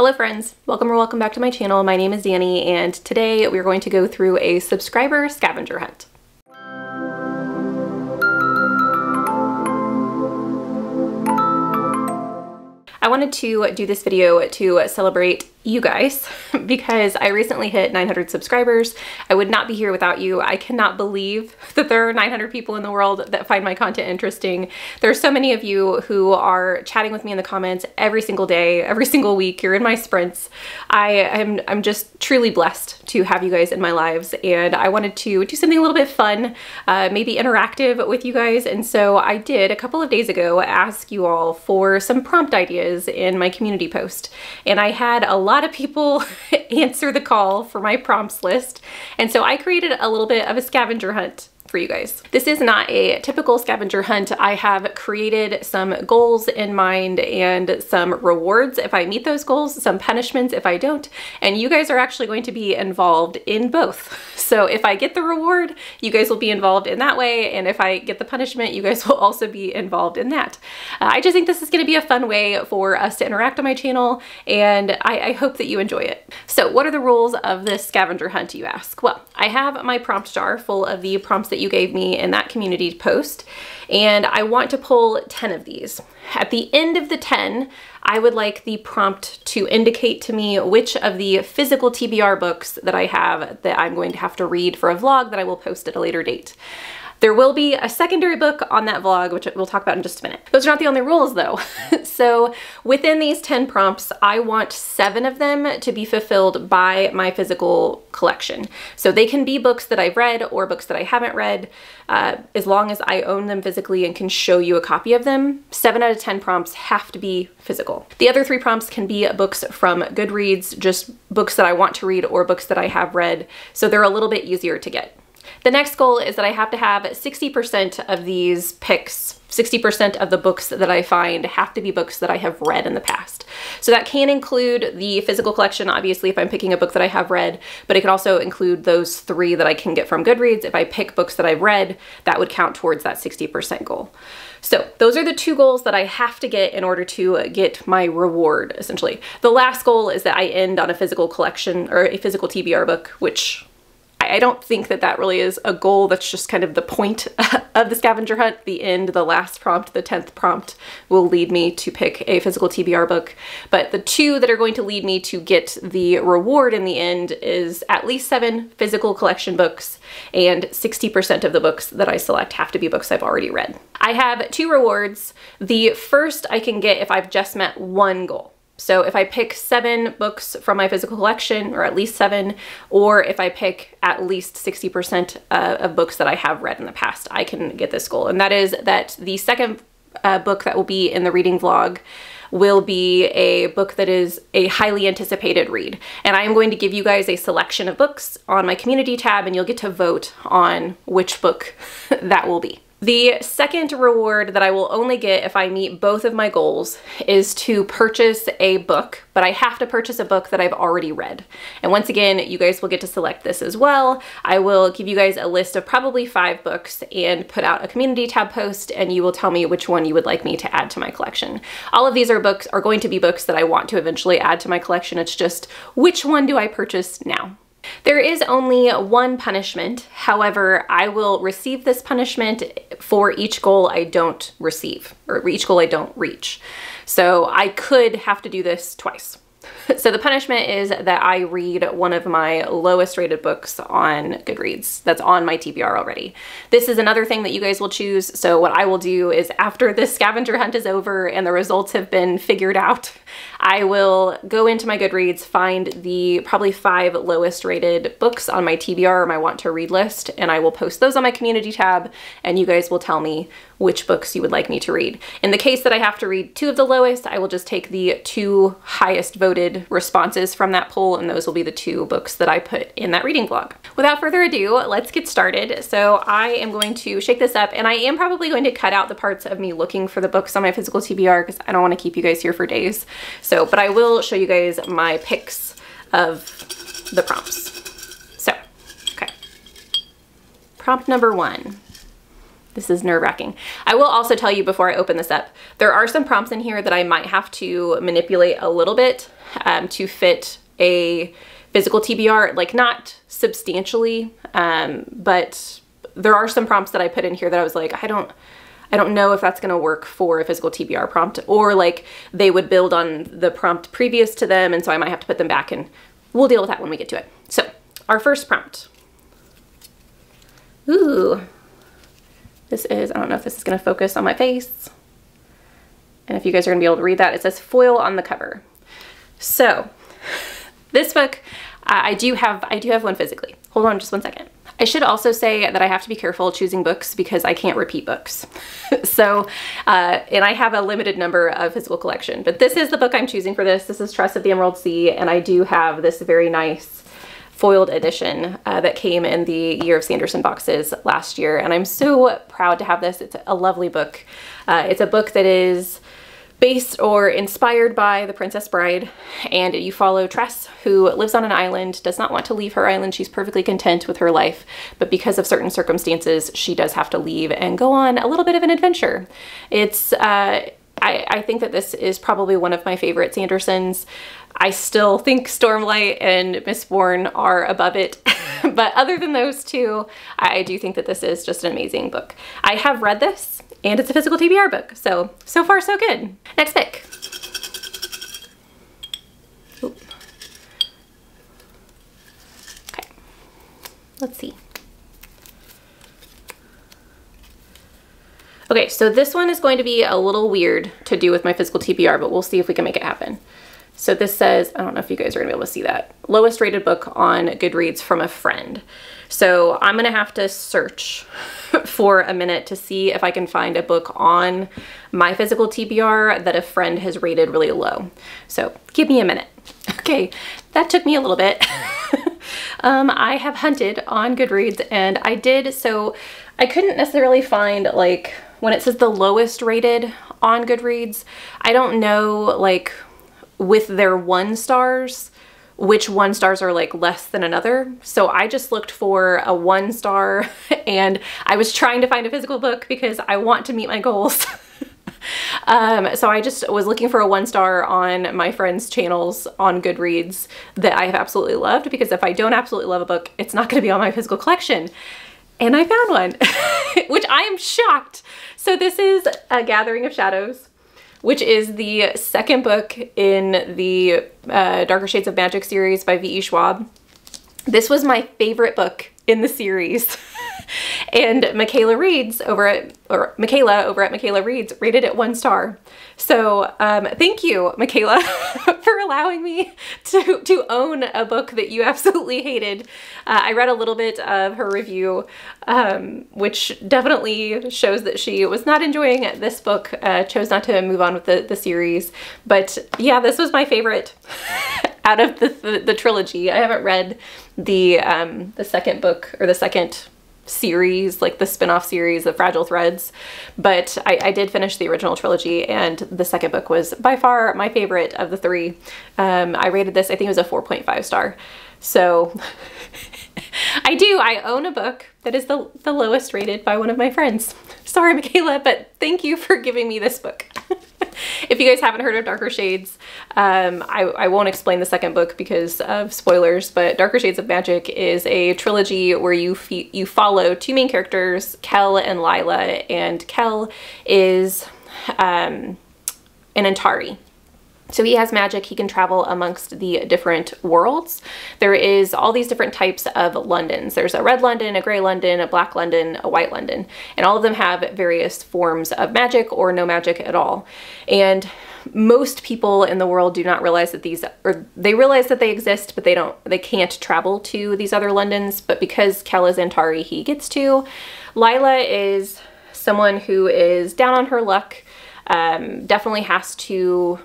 Hello friends, welcome or welcome back to my channel. My name is Danni and today we're going to go through a subscriber scavenger hunt. I wanted to do this video to celebrate you guys because I recently hit 900 subscribers. I would not be here without you. I cannot believe that there are 900 people in the world that find my content interesting. There are so many of you who are chatting with me in the comments every single day, every single week. You're in my sprints. I am I'm just truly blessed to have you guys in my lives and I wanted to do something a little bit fun, uh, maybe interactive with you guys. And so I did a couple of days ago ask you all for some prompt ideas in my community post. And I had a lot of people answer the call for my prompts list. And so I created a little bit of a scavenger hunt for you guys. This is not a typical scavenger hunt. I have created some goals in mind and some rewards if I meet those goals, some punishments if I don't, and you guys are actually going to be involved in both. So if I get the reward, you guys will be involved in that way, and if I get the punishment, you guys will also be involved in that. Uh, I just think this is gonna be a fun way for us to interact on my channel, and I, I hope that you enjoy it. So what are the rules of this scavenger hunt, you ask? Well, I have my prompt jar full of the prompts that you gave me in that community post. And I want to pull 10 of these. At the end of the 10, I would like the prompt to indicate to me which of the physical TBR books that I have that I'm going to have to read for a vlog that I will post at a later date. There will be a secondary book on that vlog, which we'll talk about in just a minute. Those are not the only rules though. so within these 10 prompts, I want seven of them to be fulfilled by my physical collection. So they can be books that I've read or books that I haven't read, uh, as long as I own them physically and can show you a copy of them. Seven out of 10 prompts have to be physical. The other three prompts can be books from Goodreads, just books that I want to read or books that I have read. So they're a little bit easier to get. The next goal is that I have to have 60% of these picks 60% of the books that I find have to be books that I have read in the past. So that can include the physical collection, obviously, if I'm picking a book that I have read, but it can also include those three that I can get from Goodreads. If I pick books that I've read, that would count towards that 60% goal. So those are the two goals that I have to get in order to get my reward, essentially. The last goal is that I end on a physical collection or a physical TBR book, which I don't think that that really is a goal. That's just kind of the point of the scavenger hunt. The end, the last prompt, the 10th prompt will lead me to pick a physical TBR book. But the two that are going to lead me to get the reward in the end is at least seven physical collection books and 60% of the books that I select have to be books I've already read. I have two rewards. The first I can get if I've just met one goal. So if I pick seven books from my physical collection, or at least seven, or if I pick at least 60% uh, of books that I have read in the past, I can get this goal. And that is that the second uh, book that will be in the reading vlog will be a book that is a highly anticipated read. And I am going to give you guys a selection of books on my community tab and you'll get to vote on which book that will be. The second reward that I will only get if I meet both of my goals is to purchase a book, but I have to purchase a book that I've already read. And once again, you guys will get to select this as well. I will give you guys a list of probably five books and put out a community tab post and you will tell me which one you would like me to add to my collection. All of these are books are going to be books that I want to eventually add to my collection. It's just which one do I purchase now? There is only one punishment. However, I will receive this punishment for each goal I don't receive, or each goal I don't reach. So I could have to do this twice. So the punishment is that I read one of my lowest rated books on Goodreads that's on my TBR already. This is another thing that you guys will choose. So what I will do is after this scavenger hunt is over and the results have been figured out, I will go into my Goodreads, find the probably five lowest rated books on my TBR or my want to read list, and I will post those on my community tab and you guys will tell me which books you would like me to read. In the case that I have to read two of the lowest, I will just take the two highest voted responses from that poll and those will be the two books that I put in that reading vlog. Without further ado, let's get started. So I am going to shake this up and I am probably going to cut out the parts of me looking for the books on my physical TBR because I don't want to keep you guys here for days. So, but I will show you guys my picks of the prompts. So, okay. Prompt number one. This is nerve wracking. I will also tell you before I open this up, there are some prompts in here that I might have to manipulate a little bit. um, to fit a physical TBR, like not substantially, um, but there are some prompts that I put in here that I was like, I don't, I don't know if that's going to work for a physical TBR prompt or like they would build on the prompt previous to them. And so I might have to put them back and we'll deal with that when we get to it. So our first prompt. Ooh, this is, I don't know if this is going to focus on my face. And if you guys are going to be able to read that, it says foil on the cover. So this book, I do have, I do have one physically. Hold on just one second. I should also say that I have to be careful choosing books because I can't repeat books. so, uh, and I have a limited number of physical collection, but this is the book I'm choosing for this. This is Tress of the Emerald Sea, and I do have this very nice foiled edition uh, that came in the Year of Sanderson boxes last year, and I'm so proud to have this. It's a lovely book. Uh, it's a book that is based or inspired by The Princess Bride, and you follow Tress, who lives on an island, does not want to leave her island. She's perfectly content with her life, but because of certain circumstances, she does have to leave and go on a little bit of an adventure. It's, uh, I, I think that this is probably one of my favorite Sandersons. I still think Stormlight and Mistborn are above it. but other than those two, I do think that this is just an amazing book. I have read this and it's a physical TBR book. So, so far so good. Next pick. Okay, let's see. Okay, so this one is going to be a little weird to do with my physical TBR, but we'll see if we can make it happen. So this says, I don't know if you guys are gonna be able to see that, lowest rated book on Goodreads from a friend. So I'm gonna have to search for a minute to see if I can find a book on my physical TBR that a friend has rated really low. So give me a minute. Okay, that took me a little bit. um, I have hunted on Goodreads and I did, so I couldn't necessarily find like, when it says the lowest rated on Goodreads, I don't know like with their one stars, which one stars are like less than another. So I just looked for a one star and I was trying to find a physical book because I want to meet my goals. um, so I just was looking for a one star on my friends' channels on Goodreads that I have absolutely loved because if I don't absolutely love a book, it's not going to be on my physical collection. And I found one, which I am shocked. So this is A Gathering of Shadows which is the second book in the uh, Darker Shades of Magic series by V.E. Schwab. This was my favorite book in the series. and Michaela Reads over at, or Michaela over at Michaela Reads rated it one star. So um, thank you, Michaela, for allowing me to, to own a book that you absolutely hated. Uh, I read a little bit of her review, um, which definitely shows that she was not enjoying this book, uh, chose not to move on with the, the series. But yeah, this was my favorite out of the, the, the trilogy. I haven't read the, um, the second book or the second series, like the spin-off series of Fragile Threads, but I, I, did finish the original trilogy and the second book was by far my favorite of the three. Um, I rated this, I think it was a 4.5 star. So I do, I own a book that is the, the lowest rated by one of my friends. Sorry, Michaela, but thank you for giving me this book. if you guys haven't heard of Darker Shades, um, I, I, won't explain the second book because of spoilers, but Darker Shades of Magic is a trilogy where you you follow two main characters, Kell and Lila, and Kell is um, an Antari. So he has magic, he can travel amongst the different worlds. There is all these different types of Londons. There's a red London, a gray London, a black London, a white London, and all of them have various forms of magic or no magic at all. And most people in the world do not realize that these, or they realize that they exist, but they don't, they can't travel to these other Londons. But because Kell is Antari, he gets to. Lila is someone who is down on her luck, um, definitely has to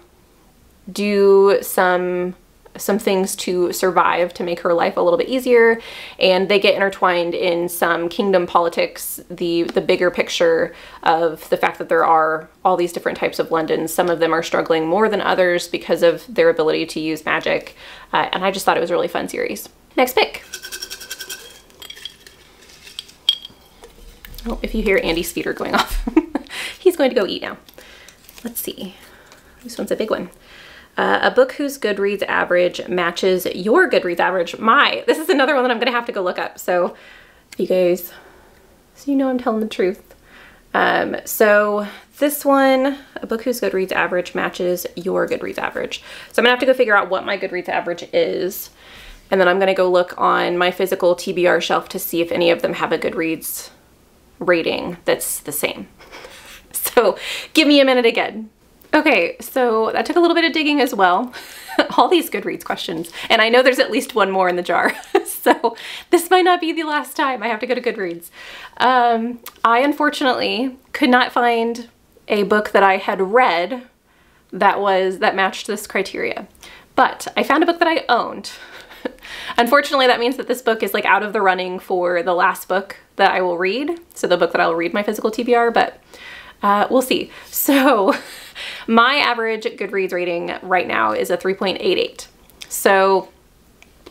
do some some things to survive to make her life a little bit easier and they get intertwined in some kingdom politics the the bigger picture of the fact that there are all these different types of londons. Some of them are struggling more than others because of their ability to use magic uh, and i just thought it was a really fun series. Next pick. Oh if you hear andy's feeder going off he's going to go eat now. Let's see. This one's a big one Uh, a book whose Goodreads average matches your Goodreads average. My, this is another one that I'm gonna have to go look up. So you guys, so you know I'm telling the truth. Um, so this one, a book whose Goodreads average matches your Goodreads average. So I'm gonna have to go figure out what my Goodreads average is. And then I'm gonna go look on my physical TBR shelf to see if any of them have a Goodreads rating that's the same. So give me a minute again. Okay, so that took a little bit of digging as well. All these Goodreads questions. And I know there's at least one more in the jar. so this might not be the last time I have to go to Goodreads. Um, I unfortunately could not find a book that I had read that was that matched this criteria. But I found a book that I owned. Unfortunately, that means that this book is like out of the running for the last book that I will read. So the book that I will read my physical TBR, but uh, we'll see. So my average Goodreads rating right now is a 3.88. So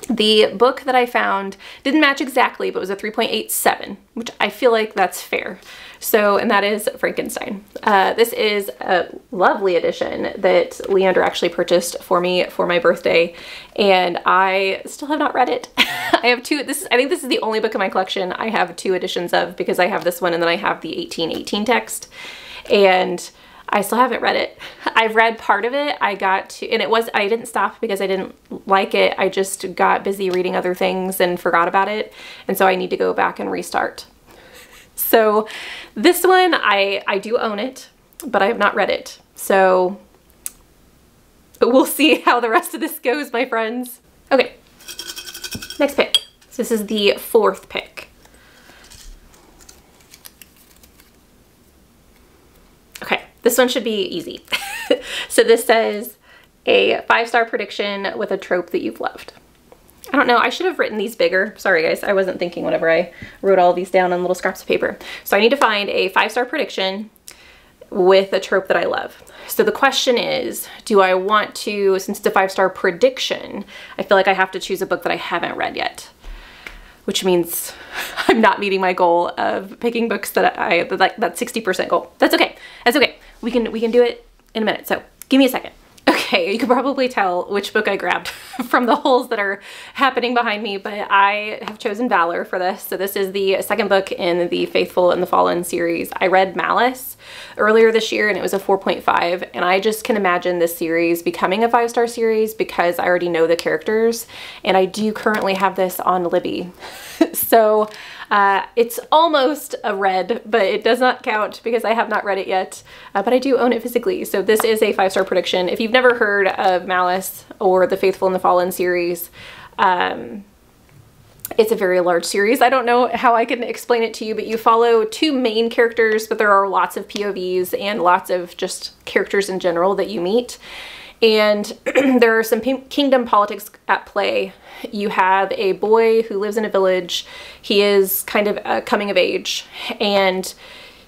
the book that I found didn't match exactly, but was a 3.87, which I feel like that's fair. So, and that is Frankenstein. Uh, this is a lovely edition that Leander actually purchased for me for my birthday, and I still have not read it. I have two, this I think this is the only book in my collection I have two editions of because I have this one and then I have the 1818 text. And I still haven't read it. I've read part of it. I got to, and it was, I didn't stop because I didn't like it. I just got busy reading other things and forgot about it. And so I need to go back and restart. So this one, I, I do own it, but I have not read it. So we'll see how the rest of this goes, my friends. Okay, next pick. So this is the fourth pick. Okay, this one should be easy. so this says a five-star prediction with a trope that you've loved. I don't know, I should have written these bigger. Sorry guys, I wasn't thinking whenever I wrote all these down on little scraps of paper. So I need to find a five-star prediction with a trope that I love. So the question is, do I want to, since it's a five-star prediction, I feel like I have to choose a book that I haven't read yet which means I'm not meeting my goal of picking books that I, like that 60% goal. That's okay. That's okay. We can, we can do it in a minute. So give me a second. Okay, you can probably tell which book I grabbed from the holes that are happening behind me, but I have chosen Valor for this. So this is the second book in the Faithful and the Fallen series. I read Malice earlier this year and it was a 4.5 and I just can imagine this series becoming a five-star series because I already know the characters and I do currently have this on Libby. so uh, it's almost a red, but it does not count because I have not read it yet, uh, but I do own it physically. So this is a five-star prediction. If you've never heard of Malice or the Faithful and the Fallen series, um, it's a very large series. I don't know how I can explain it to you, but you follow two main characters, but there are lots of POVs and lots of just characters in general that you meet. And there are some kingdom politics at play. You have a boy who lives in a village. He is kind of uh, coming of age and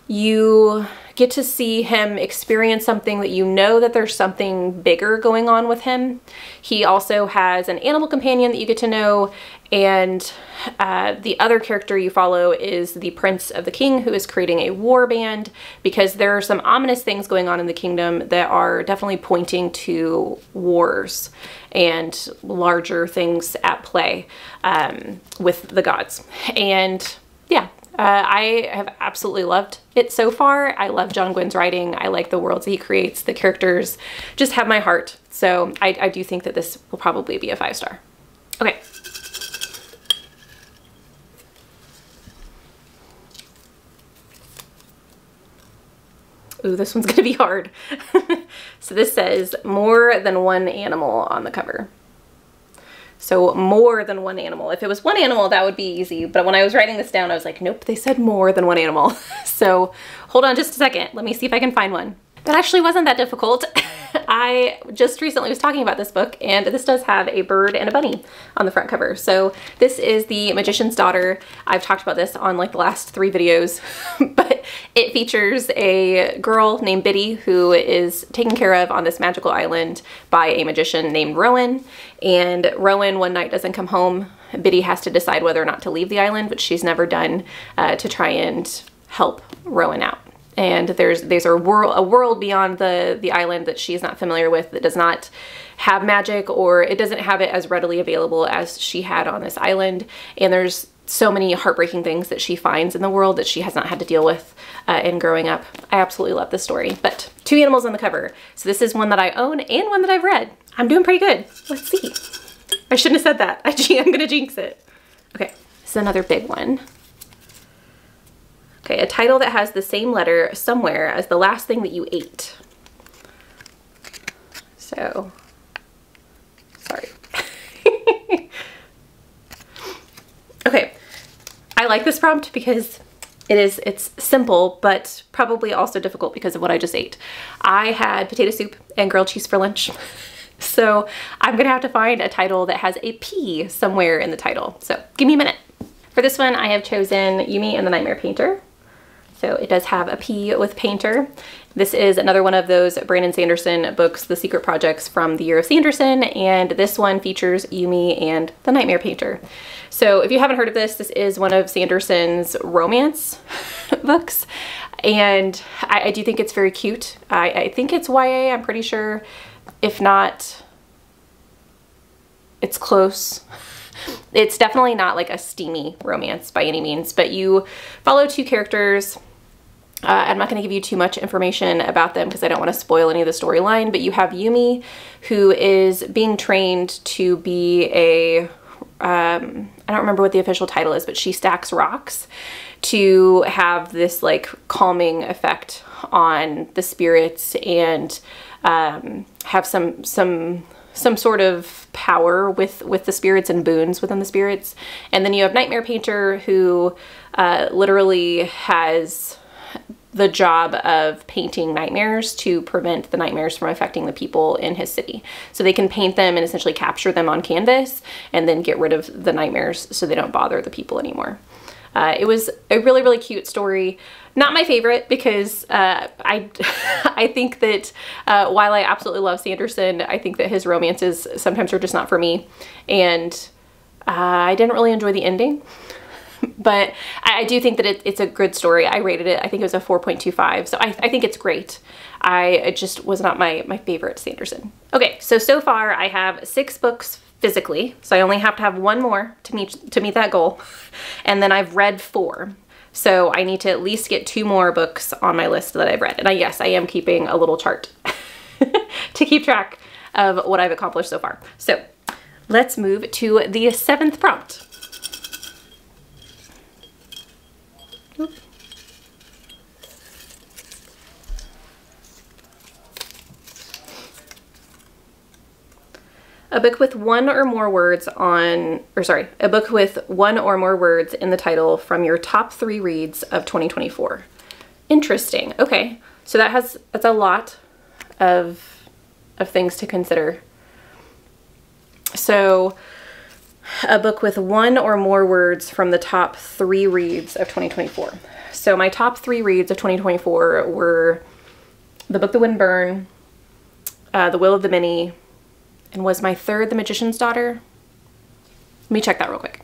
you get to see him experience something that you know that there's something bigger going on with him. He also has an animal companion that you get to know and uh, the other character you follow is the Prince of the King who is creating a war band because there are some ominous things going on in the kingdom that are definitely pointing to wars and larger things at play um, with the gods. And yeah, uh, I have absolutely loved it so far. I love John Gwynne's writing. I like the worlds he creates. The characters just have my heart. So I, I do think that this will probably be a five star. Okay. Ooh, this one's gonna be hard. so this says more than one animal on the cover. So more than one animal. If it was one animal, that would be easy. But when I was writing this down, I was like, nope, they said more than one animal. so hold on just a second. Let me see if I can find one. That actually wasn't that difficult. I just recently was talking about this book and this does have a bird and a bunny on the front cover. So this is The Magician's Daughter. I've talked about this on like the last three videos, but it features a girl named Biddy who is taken care of on this magical island by a magician named Rowan. And Rowan one night doesn't come home. Biddy has to decide whether or not to leave the island, which she's never done uh, to try and help Rowan out and there's there's a world a world beyond the the island that she's not familiar with that does not have magic or it doesn't have it as readily available as she had on this island. And there's so many heartbreaking things that she finds in the world that she has not had to deal with uh, in growing up. I absolutely love this story. But two animals on the cover. So this is one that I own and one that I've read. I'm doing pretty good. Let's see. I shouldn't have said that. I, I'm gonna jinx it. Okay, this is another big one. Okay, a title that has the same letter somewhere as the last thing that you ate. So, sorry. okay, I like this prompt because it is, it's simple, but probably also difficult because of what I just ate. I had potato soup and grilled cheese for lunch. So I'm gonna have to find a title that has a P somewhere in the title. So give me a minute. For this one, I have chosen Yumi and the Nightmare Painter. So it does have a P with painter. This is another one of those Brandon Sanderson books, The Secret Projects from the Year of Sanderson, and this one features Yumi and the Nightmare Painter. So if you haven't heard of this, this is one of Sanderson's romance books, and I, I, do think it's very cute. I, I think it's YA, I'm pretty sure. If not, it's close. It's definitely not like a steamy romance by any means, but you follow two characters. Uh, I'm not going to give you too much information about them because I don't want to spoil any of the storyline, but you have Yumi who is being trained to be a um, I don't remember what the official title is, but she stacks rocks to have this like calming effect on the spirits and um, have some some some sort of power with with the spirits and boons within the spirits. And then you have Nightmare Painter who uh, literally has the job of painting nightmares to prevent the nightmares from affecting the people in his city. So they can paint them and essentially capture them on canvas and then get rid of the nightmares so they don't bother the people anymore. Uh, it was a really, really cute story. Not my favorite because uh, I, I think that uh, while I absolutely love Sanderson, I think that his romances sometimes are just not for me. And uh, I didn't really enjoy the ending. but I, I, do think that it, it's a good story. I rated it, I think it was a 4.25. So I, I think it's great. I it just was not my, my favorite Sanderson. Okay, so so far I have six books physically. So I only have to have one more to meet, to meet that goal. And then I've read four. So I need to at least get two more books on my list that I've read. And I, yes, I am keeping a little chart to keep track of what I've accomplished so far. So let's move to the seventh prompt. A book with one or more words on, or sorry, a book with one or more words in the title from your top three reads of 2024. Interesting. Okay. So that has, that's a lot of, of things to consider. So a book with one or more words from the top three reads of 2024. So my top three reads of 2024 were The Book That Wouldn't Burn, uh, The Will of the Many, and was my third The Magician's Daughter? Let me check that real quick.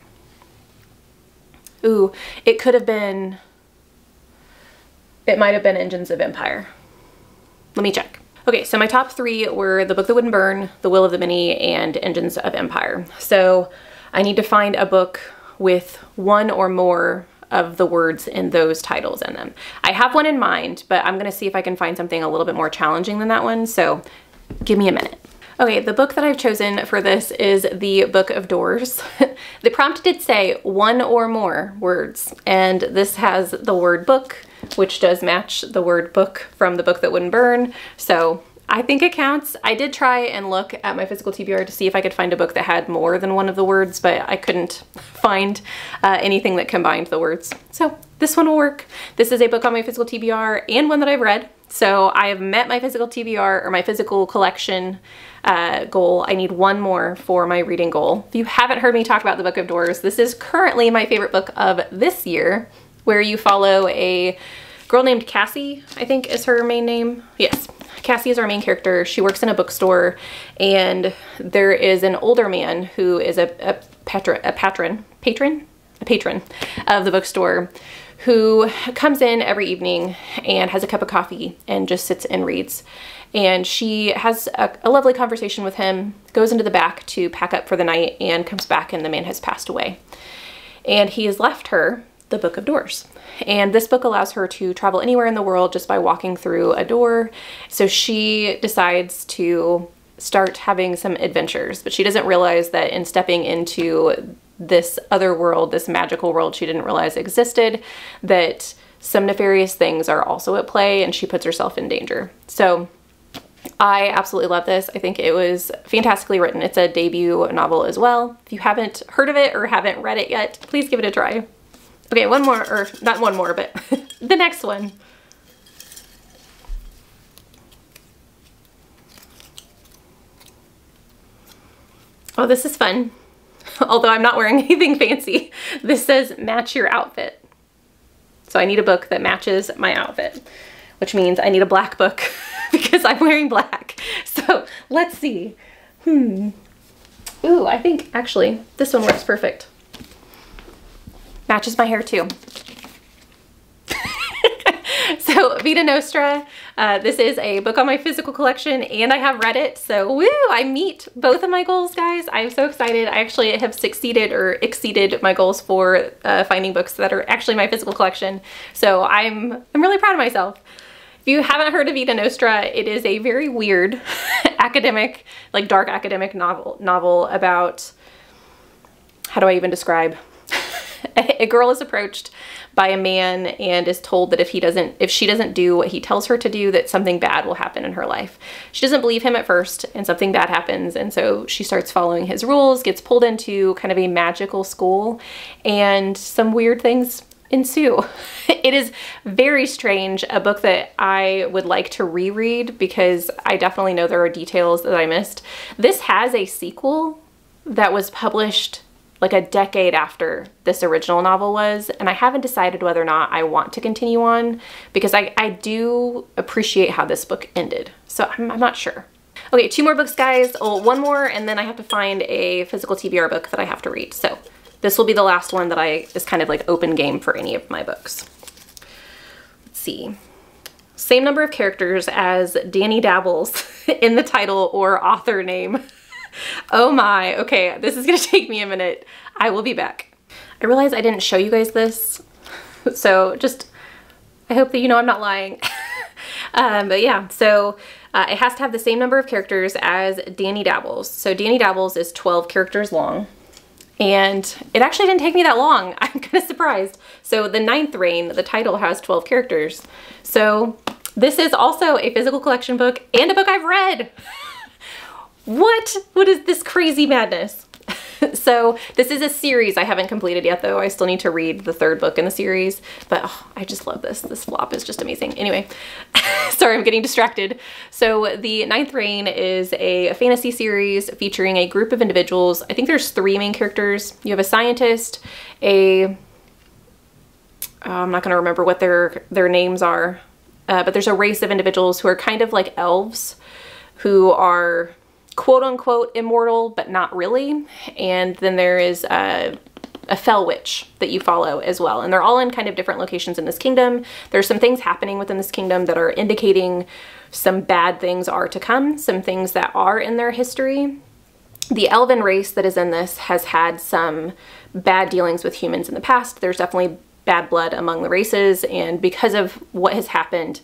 Ooh, it could have been, it might have been Engines of Empire. Let me check. Okay, so my top three were The Book That Wouldn't Burn, The Will of the Many, and Engines of Empire. So I need to find a book with one or more of the words in those titles in them. I have one in mind, but I'm gonna see if I can find something a little bit more challenging than that one, so give me a minute. Okay, the book that I've chosen for this is The Book of Doors. the prompt did say one or more words, and this has the word book, which does match the word book from the book that wouldn't burn, so I think it counts. I did try and look at my physical TBR to see if I could find a book that had more than one of the words, but I couldn't find uh, anything that combined the words. So this one will work. This is a book on my physical TBR and one that I've read. So I have met my physical TBR or my physical collection uh, goal. I need one more for my reading goal. If you haven't heard me talk about the Book of Doors, this is currently my favorite book of this year, where you follow a girl named Cassie, I think is her main name. Yes, Cassie is our main character. She works in a bookstore and there is an older man who is a, a, patron, a patron, patron, a patron of the bookstore who comes in every evening and has a cup of coffee and just sits and reads. And she has a, a, lovely conversation with him, goes into the back to pack up for the night, and comes back, and the man has passed away. And he has left her the Book of Doors. And this book allows her to travel anywhere in the world just by walking through a door. So she decides to start having some adventures, but she doesn't realize that in stepping into this other world, this magical world she didn't realize existed, that some nefarious things are also at play and she puts herself in danger. So I absolutely love this. I think it was fantastically written. It's a debut novel as well. If you haven't heard of it or haven't read it yet, please give it a try. Okay, one more, or not one more, but the next one. Oh, this is fun. Although I'm not wearing anything fancy. This says match your outfit. So I need a book that matches my outfit, which means I need a black book because I'm wearing black. So let's see. Hmm. Ooh, I think actually this one works perfect. Matches my hair too. so Vita Nostra, uh, this is a book on my physical collection and I have read it. So woo, I meet both of my goals, guys. I'm so excited. I actually have succeeded or exceeded my goals for uh, finding books that are actually my physical collection. So I'm, I'm really proud of myself. If you haven't heard of Vita Nostra, it is a very weird academic, like dark academic novel, novel about, how do I even describe? a girl is approached by a man and is told that if he doesn't if she doesn't do what he tells her to do that something bad will happen in her life. She doesn't believe him at first and something bad happens and so she starts following his rules, gets pulled into kind of a magical school and some weird things ensue. It is very strange, a book that I would like to reread because I definitely know there are details that I missed. This has a sequel that was published like a decade after this original novel was, and I haven't decided whether or not I want to continue on because I, I do appreciate how this book ended. So I'm, I'm not sure. Okay, two more books, guys. Oh, one more, and then I have to find a physical TBR book that I have to read. So this will be the last one that I is kind of like open game for any of my books. Let's see. Same number of characters as Danni Dabbles in the title or author name. oh my, okay, this is gonna take me a minute. I will be back. I realize I didn't show you guys this, so just, I hope that you know I'm not lying. um, but yeah, so uh, it has to have the same number of characters as Danni Dabbles. So Danni Dabbles is 12 characters long. And it actually didn't take me that long. I'm kind of surprised. So the ninth rain, the title has 12 characters. So this is also a physical collection book and a book I've read. What? What is this crazy madness? so this is a series I haven't completed yet though. I still need to read the third book in the series, but oh, I just love this. This flop is just amazing. Anyway, sorry, I'm getting distracted. So the Ninth Rain is a fantasy series featuring a group of individuals. I think there's three main characters. You have a scientist, a, oh, I'm not gonna remember what their, their names are, uh, but there's a race of individuals who are kind of like elves who are quote unquote immortal, but not really. And then there is a, a fell witch that you follow as well. And they're all in kind of different locations in this kingdom. There's some things happening within this kingdom that are indicating some bad things are to come, some things that are in their history. The elven race that is in this has had some bad dealings with humans in the past. There's definitely bad blood among the races. And because of what has happened,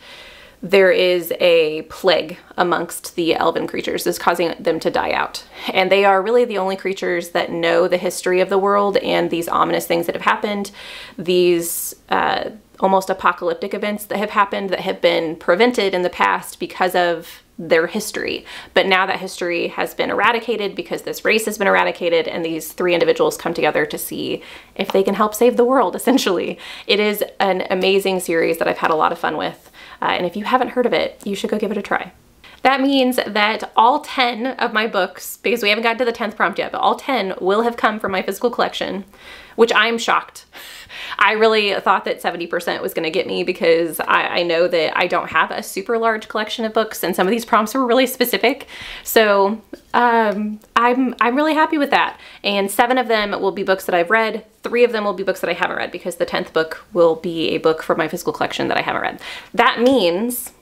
there is a plague amongst the elven creatures is causing them to die out. And they are really the only creatures that know the history of the world and these ominous things that have happened, these uh, almost apocalyptic events that have happened that have been prevented in the past because of their history. But now that history has been eradicated because this race has been eradicated and these three individuals come together to see if they can help save the world, essentially. It is an amazing series that I've had a lot of fun with. Uh, and if you haven't heard of it, you should go give it a try. That means that all 10 of my books, because we haven't gotten to the 10th prompt yet, but all 10 will have come from my physical collection, which I'm shocked. I really thought that 70% was gonna get me because I, I, know that I don't have a super large collection of books and some of these prompts were really specific. So um, I'm, I'm really happy with that. And seven of them will be books that I've read. Three of them will be books that I haven't read because the 10th book will be a book from my physical collection that I haven't read. That means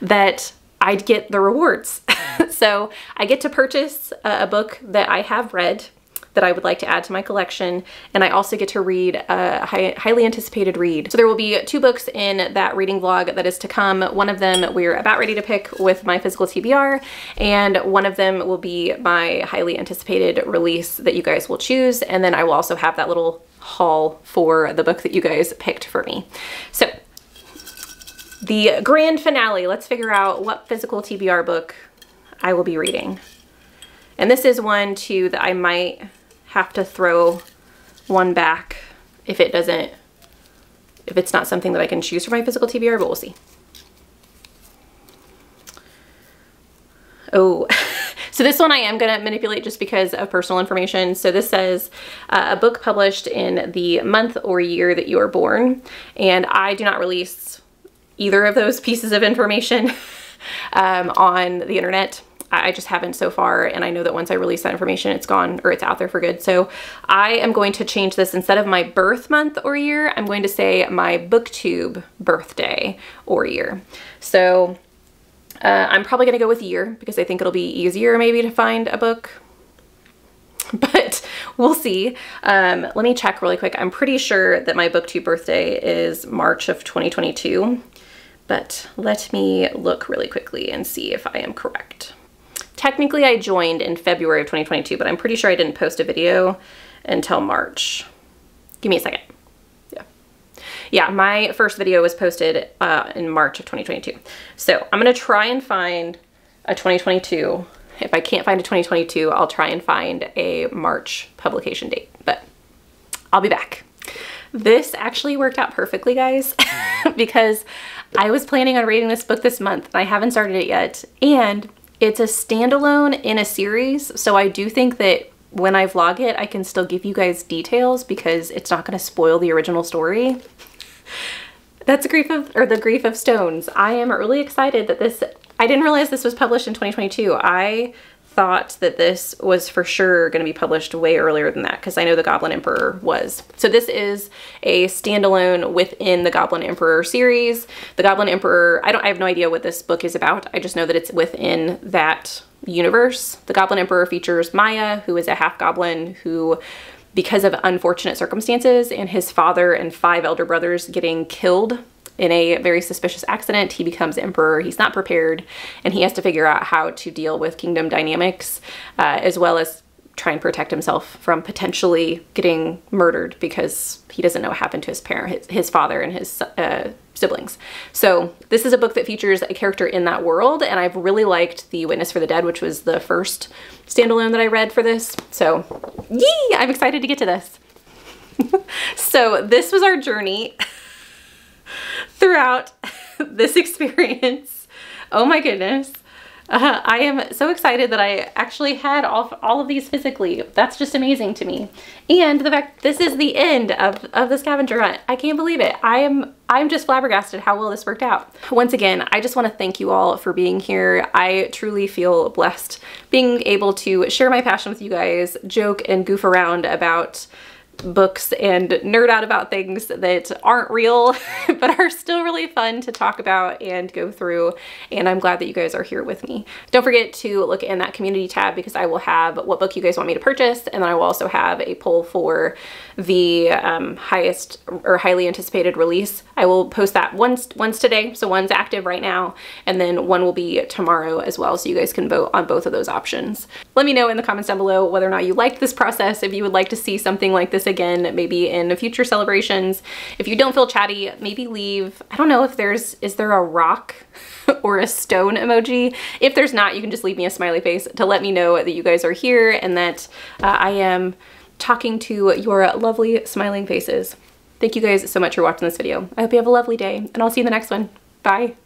that I'd get the rewards. so I get to purchase a, book that I have read that I would like to add to my collection. And I also get to read a high, highly anticipated read. So there will be two books in that reading vlog that is to come. One of them we're about ready to pick with my physical TBR, and one of them will be my highly anticipated release that you guys will choose. And then I will also have that little haul for the book that you guys picked for me. So the grand finale, let's figure out what physical TBR book I will be reading. And this is one too that I might have to throw one back if it doesn't, if it's not something that I can choose for my physical TBR, but we'll see. Oh, so this one I am going to manipulate just because of personal information. So this says uh, a book published in the month or year that you are born. And I do not release either of those pieces of information um, on the internet. I just haven't so far. And I know that once I release that information, it's gone or it's out there for good. So I am going to change this instead of my birth month or year, I'm going to say my booktube birthday or year. So uh, I'm probably going to go with year because I think it'll be easier maybe to find a book but we'll see. Um, let me check really quick. I'm pretty sure that my booktube birthday is March of 2022, but let me look really quickly and see if I am correct. Technically I joined in February of 2022, but I'm pretty sure I didn't post a video until March. Give me a second. Yeah. Yeah, my first video was posted uh, in March of 2022. So I'm gonna try and find a 2022. If I can't find a 2022, I'll try and find a March publication date, but I'll be back. This actually worked out perfectly, guys, because I was planning on reading this book this month and I haven't started it yet. And it's a standalone in a series, so I do think that when I vlog it, I can still give you guys details because it's not going to spoil the original story. That's the grief of, or the grief of stones. I am really excited that this, I didn't realize this was published in 2022. I thought that this was for sure going to be published way earlier than that because I know the Goblin Emperor was. So this is a standalone within the Goblin Emperor series. The Goblin Emperor, I don't I have no idea what this book is about. I just know that it's within that universe. The Goblin Emperor features Maia, who is a half goblin who because of unfortunate circumstances and his father and five elder brothers getting killed in a very suspicious accident. He becomes emperor. He's not prepared and he has to figure out how to deal with kingdom dynamics uh, as well as try and protect himself from potentially getting murdered because he doesn't know what happened to his parent, his, his father and his uh, siblings. So this is a book that features a character in that world and I've really liked The Witness for the Dead, which was the first standalone that I read for this. So yee, I'm excited to get to this. so this was our journey. throughout this experience. Oh my goodness. Uh, I am so excited that I actually had all, all of these physically. That's just amazing to me. And the fact this is the end of, of the scavenger hunt. I can't believe it. I am I'm just flabbergasted how well this worked out. Once again, I just want to thank you all for being here. I truly feel blessed being able to share my passion with you guys, joke and goof around about books and nerd out about things that aren't real but are still really fun to talk about and go through and I'm glad that you guys are here with me. Don't forget to look in that community tab because I will have what book you guys want me to purchase and then I will also have a poll for the um, highest or highly anticipated release. I will post that once once today so one's active right now and then one will be tomorrow as well so you guys can vote on both of those options. Let me know in the comments down below whether or not you liked this process if you would like to see something like this again, maybe in future celebrations. If you don't feel chatty, maybe leave, I don't know if there's, is there a rock or a stone emoji? If there's not, you can just leave me a smiley face to let me know that you guys are here and that uh, I am talking to your lovely smiling faces. Thank you guys so much for watching this video. I hope you have a lovely day and I'll see you in the next one. Bye.